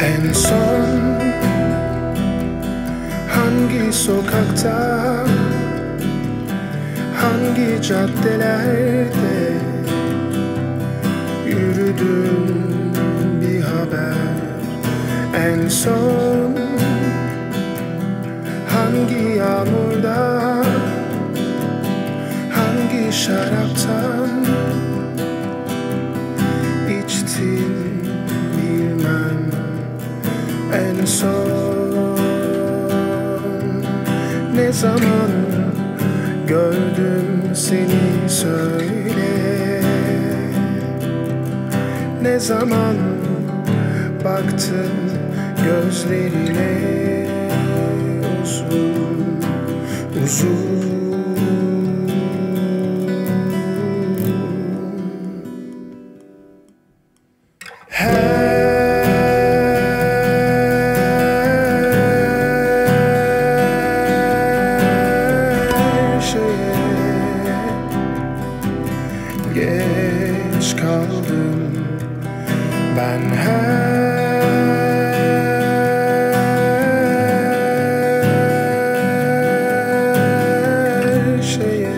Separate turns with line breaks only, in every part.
En son? Hangi sokakta? Hangi caddelerde Yürüdüm bir haber? En son ne zaman gördüm seni söyle. Ne zaman baktın gözlerine uzun uzun geç kaldım. Ben her şeye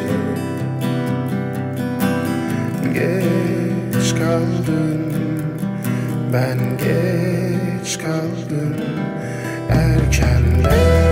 geç kaldım. Ben geç kaldım. Erkenden